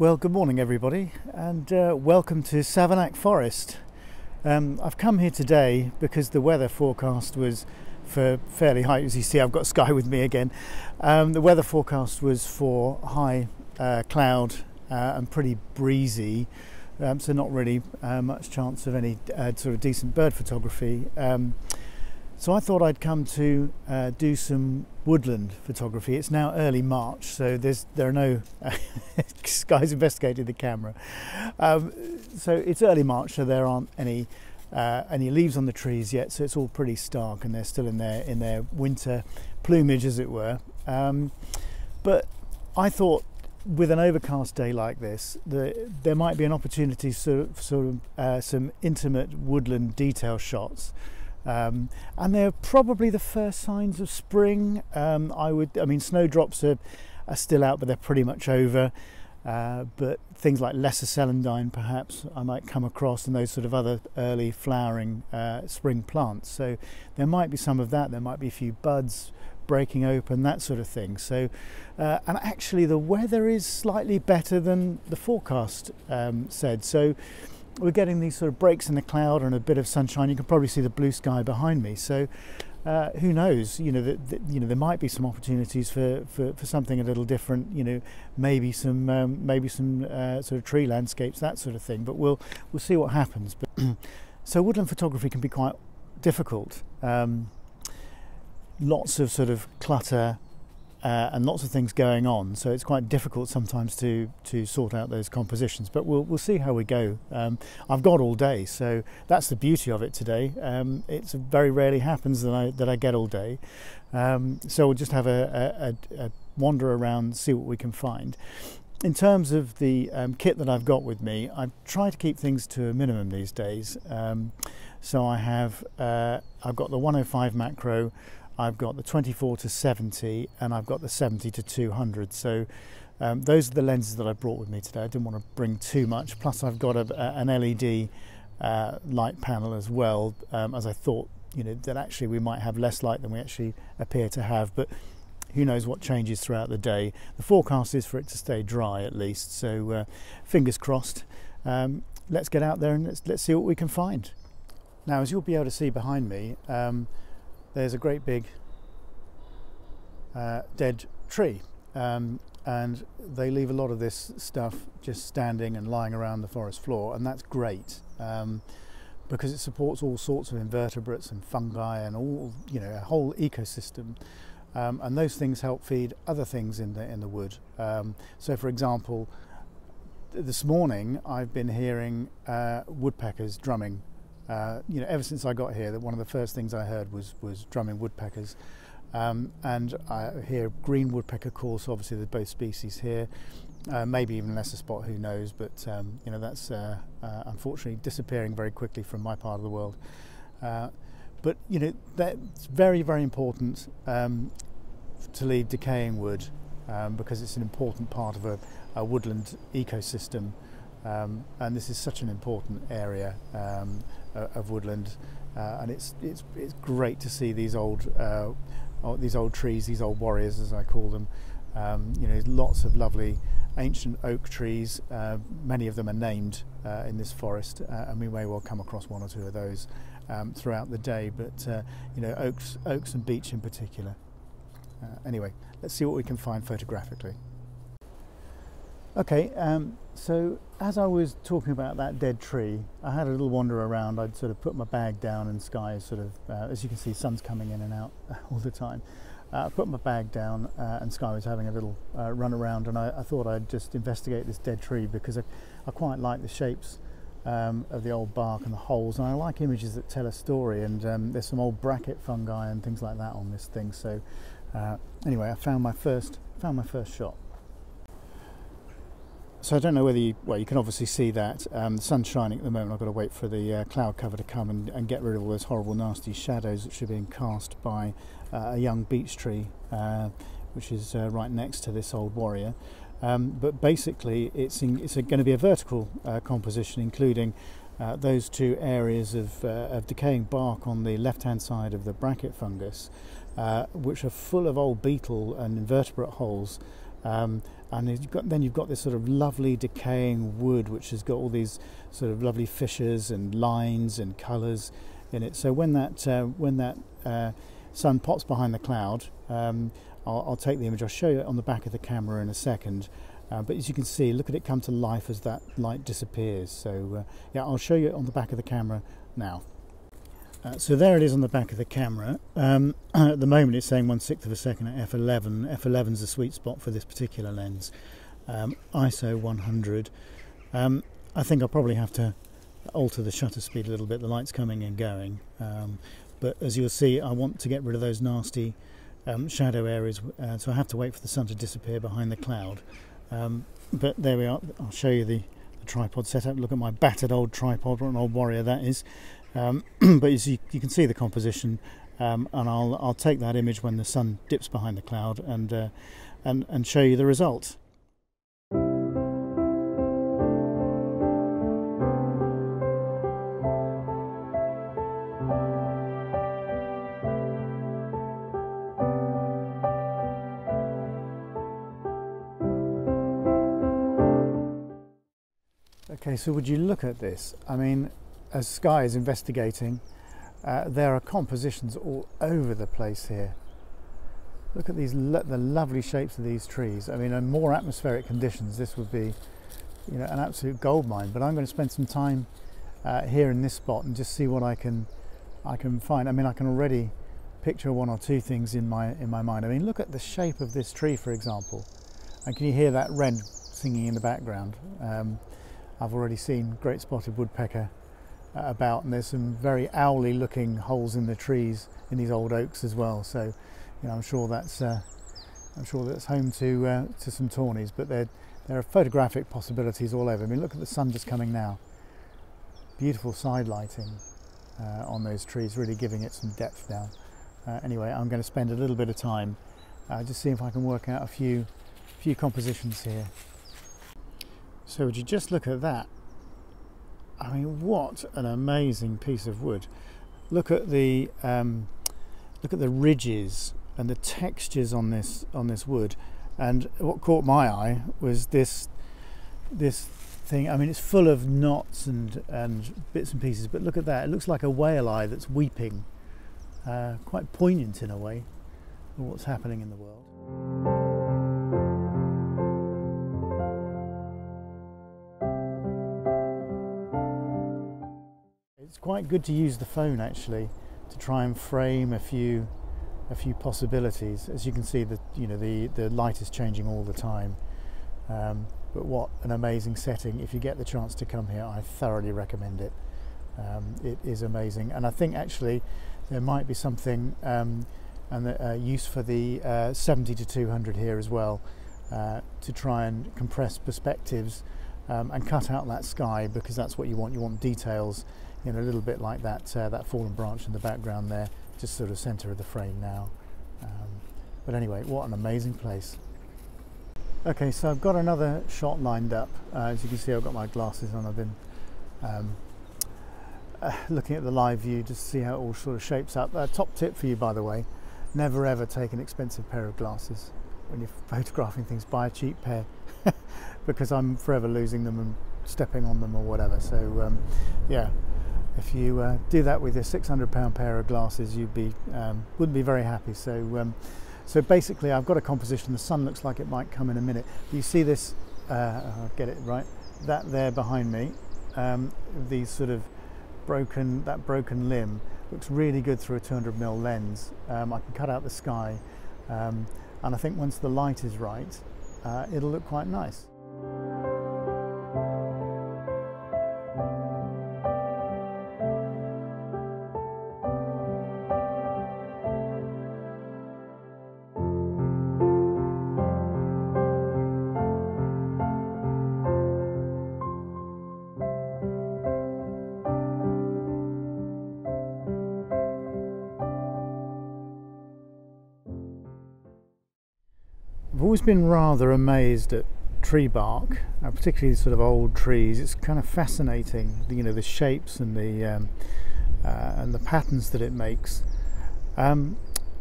Well, good morning, everybody, and uh, welcome to Savernake Forest. Um, I've come here today because the weather forecast was for fairly high. As you see, I've got sky with me again. Um, the weather forecast was for high uh, cloud uh, and pretty breezy, um, so not really uh, much chance of any uh, sort of decent bird photography. So I thought I'd come to uh, do some woodland photography. It's now early March, so there's there are no guys investigating the camera. Um, so it's early March, so there aren't any uh, any leaves on the trees yet. So it's all pretty stark, and they're still in their in their winter plumage, as it were. Um, but I thought with an overcast day like this, the, there might be an opportunity for uh, some intimate woodland detail shots. Um, and they're probably the first signs of spring. Um, I would, I mean, snowdrops are, are still out, but they're pretty much over. Uh, but things like lesser celandine, perhaps, I might come across, and those sort of other early flowering uh, spring plants. So there might be some of that. There might be a few buds breaking open, that sort of thing. So, uh, and actually, the weather is slightly better than the forecast um, said. So we're getting these sort of breaks in the cloud and a bit of sunshine. You can probably see the blue sky behind me. So uh, who knows? You know, that you know there might be some opportunities for, for, for something a little different. You know, maybe some um, maybe some uh, sort of tree landscapes, that sort of thing. But we'll we'll see what happens. But so woodland photography can be quite difficult. Um, lots of sort of clutter, uh, and lots of things going on. So it's quite difficult sometimes to to sort out those compositions. But we'll we'll see how we go. Um, I've got all day, so that's the beauty of it today. Um, it very rarely happens that I that I get all day. Um, so we'll just have a, a, a, wander around, see what we can find. In terms of the um, kit that I've got with me, I try to keep things to a minimum these days. Um, so I have uh, I've got the 105 macro. I've got the 24 to 70 and I've got the 70 to 200. So um, those are the lenses that I brought with me today. I didn't want to bring too much. Plus I've got a, a, an LED uh, light panel as well, um, as I thought, you know, that actually we might have less light than we actually appear to have. But who knows what changes throughout the day. The forecast is for it to stay dry at least. So uh, fingers crossed. Um, let's get out there and let's, let's see what we can find. Now, as you'll be able to see behind me, um, there's a great big uh, dead tree. Um, and they leave a lot of this stuff just standing and lying around the forest floor, and that's great um, because it supports all sorts of invertebrates and fungi and all you know a whole ecosystem. Um, and those things help feed other things in the in the wood. Um, so, for example, this morning I've been hearing uh, woodpeckers drumming uh, you know, ever since I got here, that one of the first things I heard was was drumming woodpeckers, um, and I hear green woodpecker calls. So obviously, there's both species here. Uh, maybe even lesser spot, who knows? But um, you know, that's uh, uh, unfortunately disappearing very quickly from my part of the world. Uh, but you know, that's very very important um, to leave decaying wood um, because it's an important part of a, a woodland ecosystem. Um, and this is such an important area um, of woodland, uh, and it's it's it's great to see these old uh, these old trees, these old warriors as I call them. Um, you know, lots of lovely ancient oak trees. Uh, many of them are named uh, in this forest, uh, and we may well come across one or two of those um, throughout the day. But uh, you know, oaks, oaks and beech in particular. anyway, let's see what we can find photographically. Okay, um, so as I was talking about that dead tree, I had a little wander around. I'd sort of put my bag down and sky is sort of, uh, as you can see, sun's coming in and out all the time. Uh, I put my bag down uh, and Sky was having a little uh, run around and I, I, thought I'd just investigate this dead tree because I, I quite like the shapes um, of the old bark and the holes and I like images that tell a story and um, there's some old bracket fungi and things like that on this thing so uh, anyway I found my first found my first shot. So I don't know whether you, well, you can obviously see that um, the sun's shining at the moment. I've got to wait for the uh, cloud cover to come and, and, get rid of all those horrible, nasty shadows which are being cast by uh, a young beech tree, uh, which is uh, right next to this old warrior. Um, but basically, it's, in, it's going to be a vertical uh, composition, including uh, those two areas of, of decaying bark on the left-hand side of the bracket fungus, which are full of old beetle and invertebrate holes Um, and you've got, then you've got this sort of lovely decaying wood which has got all these sort of lovely fissures and lines and colours in it. So when that uh, when that uh, sun pops behind the cloud, um, I'll, I'll, take the image. I'll show you it on the back of the camera in a second. Uh, but as you can see, look at it come to life as that light disappears. So uh, yeah, I'll show you it on the back of the camera now. Uh, so there it is on the back of the camera. Um, at the moment it's saying one sixth of a second at f11. f11 is the sweet spot for this particular lens. Um, ISO 100. Um, I think I'll probably have to alter the shutter speed a little bit. The light's coming and going. Um, but as you'll see, I want to get rid of those nasty um, shadow areas, uh, so I have to wait for the sun to disappear behind the cloud. Um, but there we are. I'll show you the, the, tripod setup. Look at my battered old tripod. What an old warrior that is. Um, but you, you, can see the composition, um, and I'll I'll take that image when the sun dips behind the cloud and uh, and and show you the result. Okay, so would you look at this? I mean, as Sky is investigating, uh, there are compositions all over the place here. Look at these, lo the lovely shapes of these trees. I mean, in more atmospheric conditions, this would be, you know, an absolute gold mine. But I'm going to spend some time uh, here in this spot and just see what I can, I can find. I mean, I can already picture one or two things in my in my mind. I mean, look at the shape of this tree, for example. And can you hear that wren singing in the background? Um, I've already seen great spotted woodpecker about and there's some very owly looking holes in the trees in these old oaks as well. So you know I'm sure that's uh, I'm sure that's home to uh, to some tawnies but there there are photographic possibilities all over. I mean look at the sun just coming now. Beautiful side lighting uh, on those trees really giving it some depth now. Uh, anyway I'm going to spend a little bit of time uh, just see if I can work out a few few compositions here. So would you just look at that? I mean, what an amazing piece of wood! Look at the um, look at the ridges and the textures on this on this wood. And what caught my eye was this this thing. I mean, it's full of knots and and bits and pieces. But look at that! It looks like a whale eye that's weeping. Uh, quite poignant in a way. What's happening in the world. Quite good to use the phone actually to try and frame a few a few possibilities. As you can see, the you know the the light is changing all the time. Um, but what an amazing setting! If you get the chance to come here, I thoroughly recommend it. Um, it is amazing, and I think actually there might be something um, and the, uh, use for the uh, 70 to 200 here as well uh, to try and compress perspectives um, and cut out that sky because that's what you want. You want details know, a little bit like that, uh, that fallen branch in the background there, just sort of centre of the frame now. Um, but anyway, what an amazing place. Okay, so I've got another shot lined up. Uh, as you can see, I've got my glasses on. I've been um, uh, looking at the live view just to see how it all sort of shapes up. Uh, top tip for you, by the way, never ever take an expensive pair of glasses when you're photographing things. Buy a cheap pair because I'm forever losing them and stepping on them or whatever. So um, yeah, if you uh, do that with your 600 pound pair of glasses you'd be um, wouldn't be very happy. So um, so basically I've got a composition. The sun looks like it might come in a minute. You see this uh, I'll get it right? That there behind me um, these sort of broken that broken limb looks really good through a 200 mm lens. Um, I can cut out the sky um, and I think once the light is right uh, it'll look quite nice always been rather amazed at tree bark, uh, particularly sort of old trees. It's kind of fascinating, you know, the shapes and the um, uh, and the patterns that it makes. Um,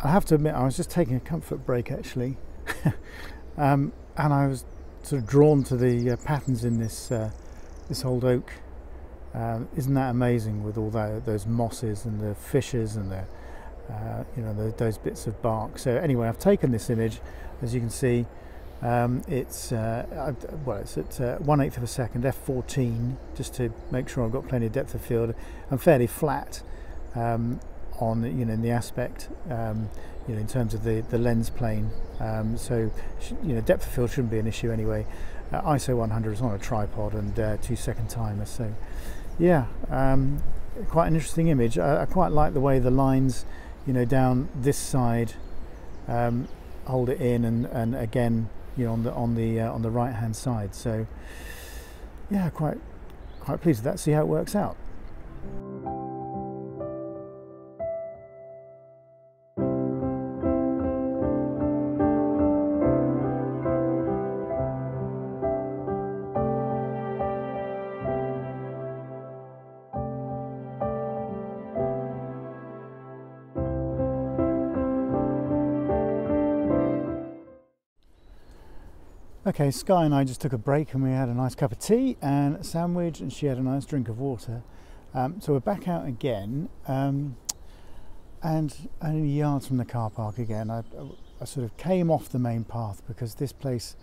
I have to admit, I was just taking a comfort break actually, um, and I was sort of drawn to the uh, patterns in this uh, this old oak. Um, isn't that amazing with all that, those mosses and the fissures and the uh, you know the, those bits of bark. So anyway, I've taken this image, as you can see. Um, it's uh, well, it's at uh, one eighth of a second, f14, just to make sure I've got plenty of depth of field. I'm fairly flat um, on you know in the aspect, um, you know in terms of the the lens plane. Um, so you know depth of field shouldn't be an issue anyway. Uh, ISO 100 is on a tripod and uh, two second timer. So yeah, um, quite an interesting image. I, I, quite like the way the lines, you know, down this side um, hold it in, and and again you know on the on the uh, on the right hand side. So yeah, quite quite pleased with that. See how it works out. Okay, Sky and I just took a break and we had a nice cup of tea and a sandwich, and she had a nice drink of water. Um, so we're back out again, um, and only yards from the car park again. I, I, sort of came off the main path because this place,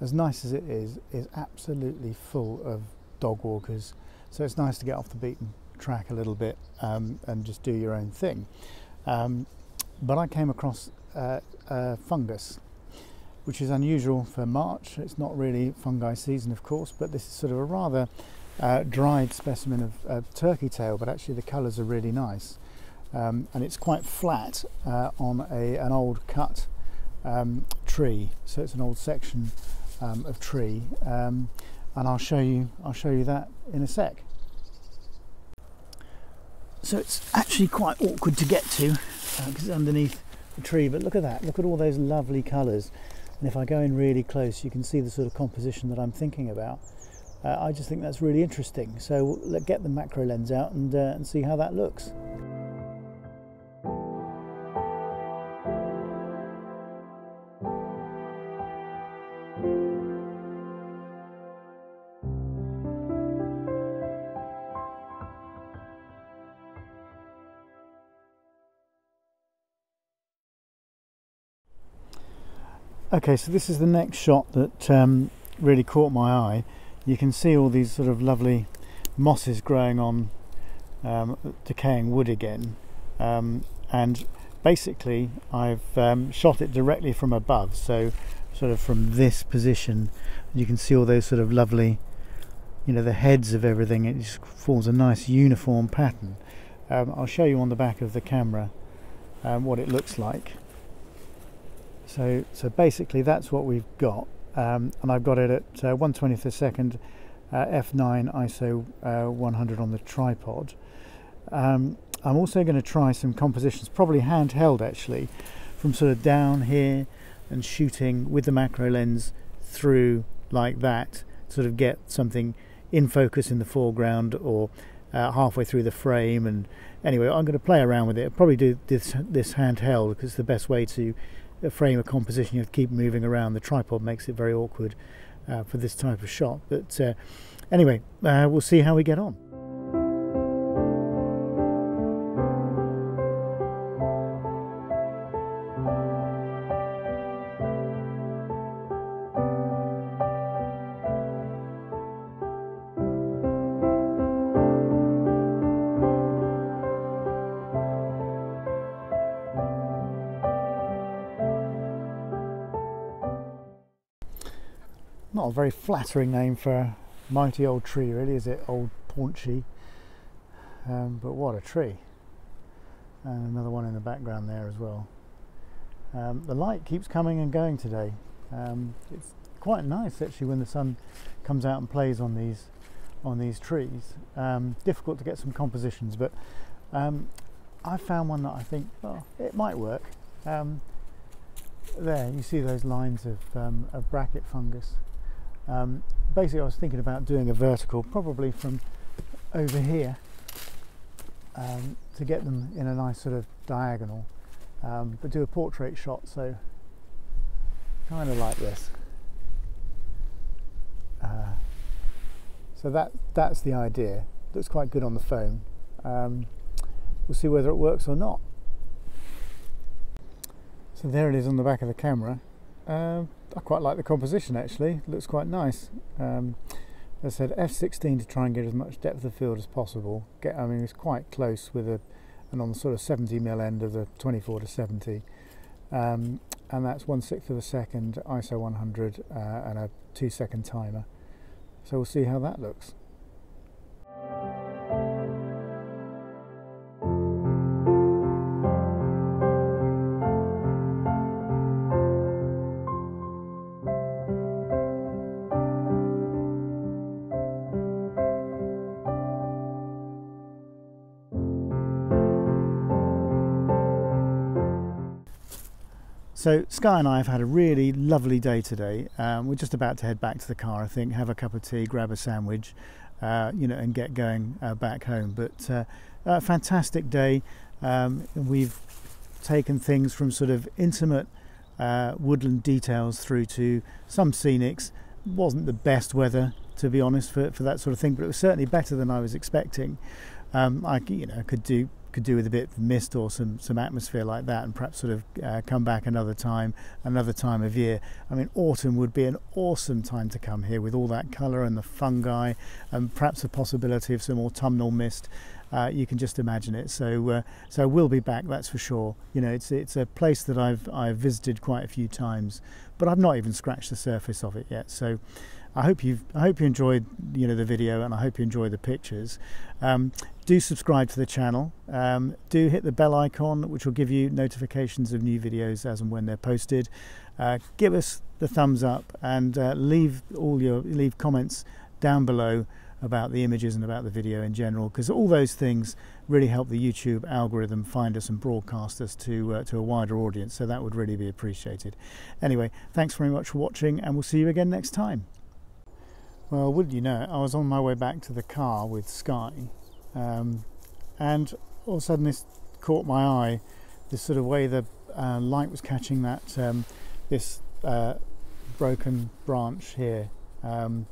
as nice as it is, is absolutely full of dog walkers. So it's nice to get off the beaten track a little bit um, and just do your own thing. Um, but I came across uh, fungus which is unusual for March. It's not really fungi season, of course, but this is sort of a rather uh, dried specimen of, of, turkey tail, but actually the colours are really nice. Um, and it's quite flat uh, on a, an old cut um, tree, so it's an old section um, of tree, um, and I'll show you. I'll show you that in a sec. So it's actually quite awkward to get to because uh, it's underneath the tree, but look at that! Look at all those lovely colours. And if I go in really close, you can see the sort of composition that I'm thinking about. Uh, I just think that's really interesting. So let's get the macro lens out and, uh, and see how that looks. Okay, so this is the next shot that um, really caught my eye. You can see all these sort of lovely mosses growing on um, decaying wood again. Um, and basically, I've um, shot it directly from above, so sort of from this position. You can see all those sort of lovely, you know, the heads of everything. It just forms a nice uniform pattern. Um, I'll show you on the back of the camera um, what it looks like. So, so basically that's what we've got. Um, and I've got it at uh, 120th a second, uh, f9 ISO uh, 100 on the tripod. Um, I'm also going to try some compositions, probably handheld actually, from sort of down here and shooting with the macro lens through like that, sort of get something in focus in the foreground or uh, halfway through the frame. And anyway, I'm going to play around with it. I'll probably do this this handheld because it's the best way to frame of composition, you have to keep moving around. The tripod makes it very awkward uh, for this type of shot. But uh, anyway, uh, we'll see how we get on. Flattering name for a mighty old tree, really, is it? Old paunchy. Um, but what a tree. And another one in the background there as well. Um, the light keeps coming and going today. Um, it's quite nice actually when the sun comes out and plays on these on these trees. Um, difficult to get some compositions, but um, I found one that I think well it might work. Um, there you see those lines of, of bracket fungus um, basically, I was thinking about doing a vertical, probably from over here, um, to get them in a nice sort of diagonal, um, but do a portrait shot. So, kind of like this. Uh, so that that's the idea. Looks quite good on the phone. Um, we'll see whether it works or not. So there it is on the back of the camera. Um, I quite like the composition actually. It looks quite nice. Um, as I said, f16 to try and get as much depth of field as possible. Get, I mean, it's quite close with a, and on the sort of 70 mil end of the 24 to 70. Um, and that's one sixth of a second, ISO 100, uh, and a two second timer. So we'll see how that looks. So Sky and I have had a really lovely day today. Um, we're just about to head back to the car, I think, have a cup of tea, grab a sandwich, uh, you know, and get going uh, back home. But uh, a fantastic day. Um, we've taken things from sort of intimate uh, woodland details through to some scenics. Wasn't the best weather, to be honest, for, for that sort of thing, but it was certainly better than I was expecting. Um, I, you know, could do could do with a bit of mist or some some atmosphere like that, and perhaps sort of uh, come back another time, another time of year. I mean, autumn would be an awesome time to come here with all that colour and the fungi, and perhaps a possibility of some autumnal mist. Uh, you can just imagine it. So, uh, so we'll be back. That's for sure. You know, it's it's a place that I've I've visited quite a few times, but I've not even scratched the surface of it yet. So, I hope you've I hope you enjoyed you know the video and I hope you enjoy the pictures. Um, do subscribe to the channel. Um, do hit the bell icon, which will give you notifications of new videos as and when they're posted. Uh, give us the thumbs up and uh, leave all your leave comments down below about the images and about the video in general because all those things really help the YouTube algorithm find us and broadcast us to uh, to a wider audience so that would really be appreciated anyway thanks very much for watching and we'll see you again next time well, wouldn't you know, it, I was on my way back to the car with Sky, um, and all of a sudden this caught my eye. This sort of way the uh, light was catching that um, this uh, broken branch here, um,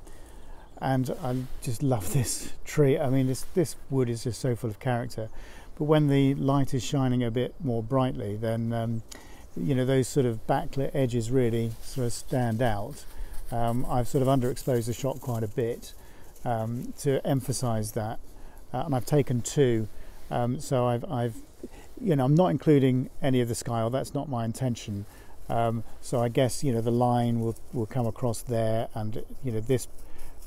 and I just love this tree. I mean, this this wood is just so full of character. But when the light is shining a bit more brightly, then um, you know those sort of backlit edges really sort of stand out. Um, I've sort of underexposed the shot quite a bit um, to emphasize that. Uh, and I've taken two. Um, so I've, I've, you know, I'm not including any of the sky, or that's not my intention. Um, so I guess, you know, the line will, will come across there and, you know, this,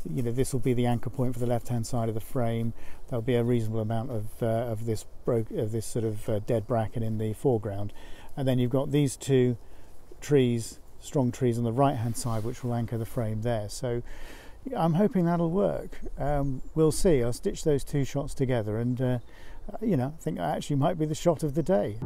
you know, this will be the anchor point for the left-hand side of the frame. There'll be a reasonable amount of, uh, of this broke, of this sort of uh, dead bracken in the foreground. And then you've got these two trees strong trees on the right hand side which will anchor the frame there. So I'm hoping that'll work. Um, we'll see. I'll stitch those two shots together and uh, you know, I think that actually might be the shot of the day.